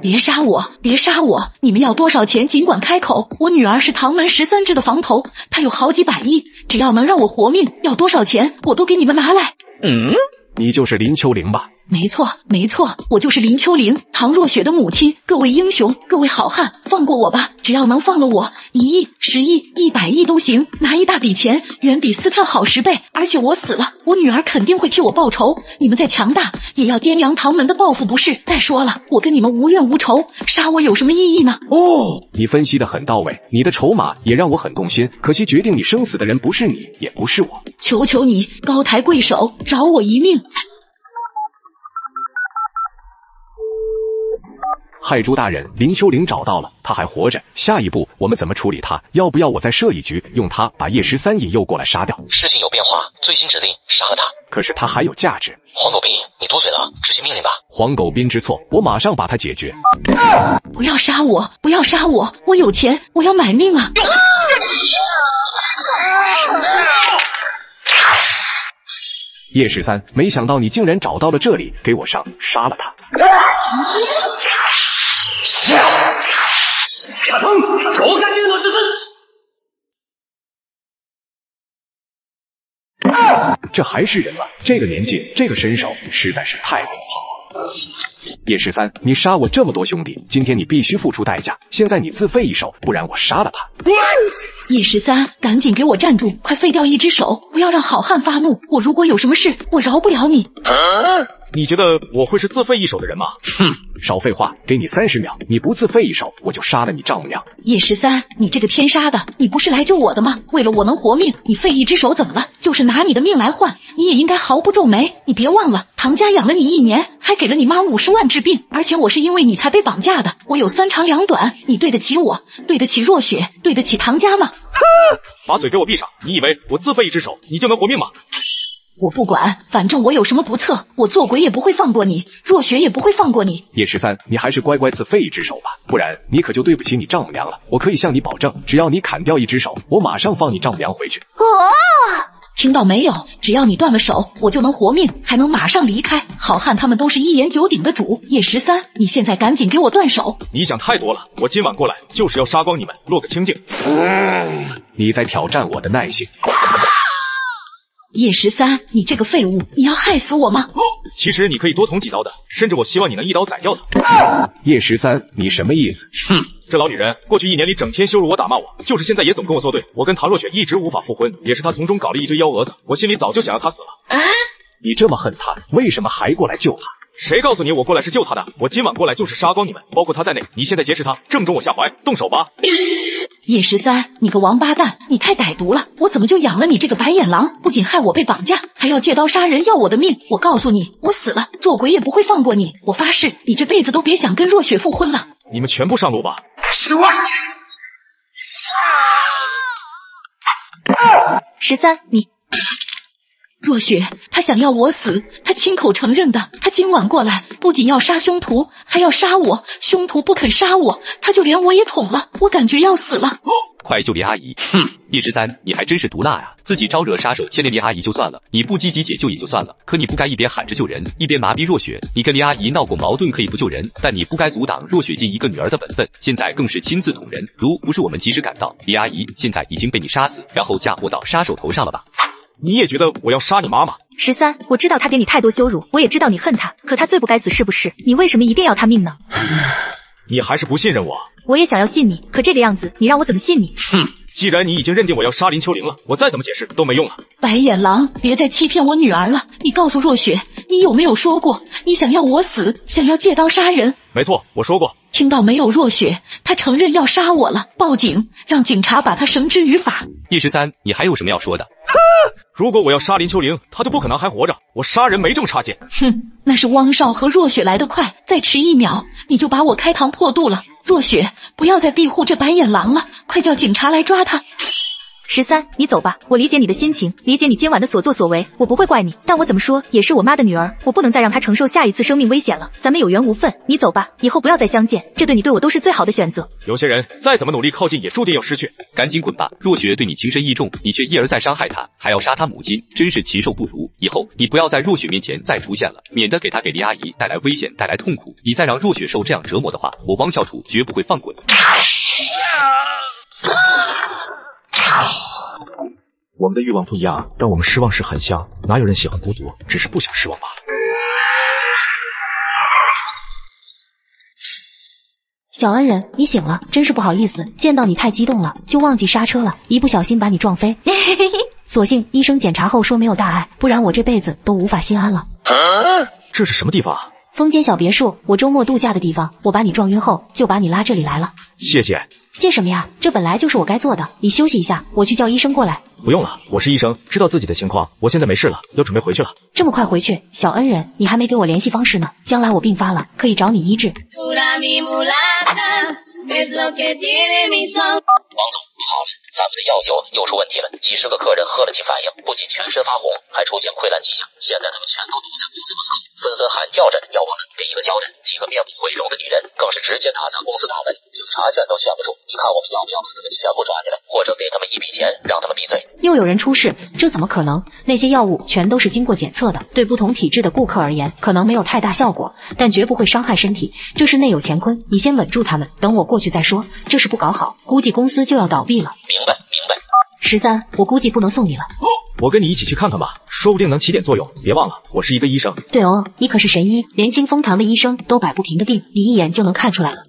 别杀我！别杀我！你们要多少钱尽管开口。我女儿是唐门十三支的房头，她有好几百亿，只要能让我活命，要多少钱我都给你们拿来。嗯，你就是林秋玲吧？没错，没错，我就是林秋玲，唐若雪的母亲。各位英雄，各位好汉，放过我吧！只要能放了我，一亿、十亿、一百亿都行，拿一大笔钱，远比撕票好十倍。而且我死了，我女儿肯定会替我报仇。你们再强大，也要掂量唐门的报复不是？再说了，我跟你们无怨无仇，杀我有什么意义呢？哦，你分析的很到位，你的筹码也让我很动心。可惜决定你生死的人不是你，也不是我。求求你，高抬贵手，饶我一命！害猪大人，林秋玲找到了，他还活着。下一步我们怎么处理他？要不要我再设一局，用他把叶十三引诱过来杀掉？事情有变化，最新指令杀了他。可是他还有价值。黄狗兵，你多嘴了，执行命令吧。黄狗兵知错，我马上把他解决。不要杀我！不要杀我！我有钱，我要买命啊！叶十三，没想到你竟然找到了这里，给我上，杀了他！卡通，我干净我之这还是人吗？这个年纪，这个身手，实在是太恐怖了。叶十三，你杀我这么多兄弟，今天你必须付出代价。现在你自废一手，不然我杀了他。叶十三，赶紧给我站住！快废掉一只手，不要让好汉发怒。我如果有什么事，我饶不了你。你觉得我会是自废一手的人吗？哼，少废话，给你三十秒，你不自废一手，我就杀了你丈母娘。叶十三，你这个天杀的，你不是来救我的吗？为了我能活命，你废一只手怎么了？就是拿你的命来换，你也应该毫不皱眉。你别忘了，唐家养了你一年，还给了你妈五十万治病，而且我是因为你才被绑架的。我有三长两短，你对得起我，对得起若雪，对得起唐家吗？把嘴给我闭上！你以为我自废一只手，你就能活命吗？我不管，反正我有什么不测，我做鬼也不会放过你，若雪也不会放过你。叶十三，你还是乖乖自废一只手吧，不然你可就对不起你丈母娘了。我可以向你保证，只要你砍掉一只手，我马上放你丈母娘回去。哦，听到没有？只要你断了手，我就能活命，还能马上离开。好汉他们都是一言九鼎的主。叶十三，你现在赶紧给我断手！你想太多了，我今晚过来就是要杀光你们，落个清净。你在挑战我的耐性。叶十三，你这个废物，你要害死我吗？其实你可以多捅几刀的，甚至我希望你能一刀宰掉他。叶十三，你什么意思？哼，这老女人过去一年里整天羞辱我、打骂我，就是现在也总跟我作对。我跟唐若雪一直无法复婚，也是她从中搞了一堆幺蛾子。我心里早就想要她死了。啊你这么恨她，为什么还过来救她？谁告诉你我过来是救她的？我今晚过来就是杀光你们，包括她在内。你现在劫持她，正中我下怀，动手吧！叶十三，你个王八蛋，你太歹毒了！我怎么就养了你这个白眼狼？不仅害我被绑架，还要借刀杀人，要我的命！我告诉你，我死了，做鬼也不会放过你！我发誓，你这辈子都别想跟若雪复婚了！你们全部上路吧！十万！十三，你。若雪，他想要我死，他亲口承认的。他今晚过来，不仅要杀凶徒，还要杀我。凶徒不肯杀我，他就连我也捅了。我感觉要死了。快救林阿姨！哼，叶十三，你还真是毒辣呀！自己招惹杀手牵连林阿姨就算了，你不积极解救也就算了，可你不该一边喊着救人，一边麻痹若雪。你跟林阿姨闹过矛盾可以不救人，但你不该阻挡若雪尽一个女儿的本分。现在更是亲自捅人，如不是我们及时赶到，林阿姨现在已经被你杀死，然后嫁祸到杀手头上了吧？你也觉得我要杀你妈妈？十三，我知道他给你太多羞辱，我也知道你恨他，可他最不该死，是不是？你为什么一定要他命呢？你还是不信任我？我也想要信你，可这个样子，你让我怎么信你？哼，既然你已经认定我要杀林秋玲了，我再怎么解释都没用了。白眼狼，别再欺骗我女儿了！你告诉若雪，你有没有说过你想要我死，想要借刀杀人？没错，我说过。听到没有，若雪，他承认要杀我了，报警，让警察把他绳之于法。叶十三，你还有什么要说的？如果我要杀林秋玲，他就不可能还活着。我杀人没这么差劲。哼，那是汪少和若雪来得快，再迟一秒，你就把我开膛破肚了。若雪，不要再庇护这白眼狼了，快叫警察来抓他！十三，你走吧，我理解你的心情，理解你今晚的所作所为，我不会怪你。但我怎么说也是我妈的女儿，我不能再让她承受下一次生命危险了。咱们有缘无分，你走吧，以后不要再相见，这对你对我都是最好的选择。有些人再怎么努力靠近，也注定要失去。赶紧滚吧！若雪对你情深意重，你却一而再伤害她，还要杀她母亲，真是禽兽不如。以后你不要在若雪面前再出现了，免得给她给李阿姨带来危险，带来痛苦。你再让若雪受这样折磨的话，我汪小楚绝不会放过你。我们的欲望不一样，但我们失望是很像。哪有人喜欢孤独？只是不想失望罢了。小恩人，你醒了，真是不好意思，见到你太激动了，就忘记刹车了，一不小心把你撞飞。所幸医生检查后说没有大碍，不然我这辈子都无法心安了。这是什么地方啊？风间小别墅，我周末度假的地方。我把你撞晕后，就把你拉这里来了。谢谢。谢什么呀？这本来就是我该做的。你休息一下，我去叫医生过来。不用了，我是医生，知道自己的情况。我现在没事了，要准备回去了。这么快回去，小恩人，你还没给我联系方式呢。将来我病发了，可以找你医治。王总。好了，咱们的药酒又出问题了，几十个客人喝了起反应，不仅全身发红，还出现溃烂迹象。现在他们全都堵在公司门口，纷纷喊叫着要我们给一个交代。几个面目毁容的女人更是直接打砸公司大门，警察劝都劝不住。你看我们要不要把他们全部抓起来，或者给他们一笔钱，让他们闭嘴？又有人出事，这怎么可能？那些药物全都是经过检测的，对不同体质的顾客而言，可能没有太大效果，但绝不会伤害身体。这是内有乾坤，你先稳住他们，等我过去再说。这事不搞好，估计公司就要倒闭了。明白，明白。十三，我估计不能送你了。我跟你一起去看看吧，说不定能起点作用。别忘了，我是一个医生。对哦，你可是神医，连清风堂的医生都摆不平的病，你一眼就能看出来了。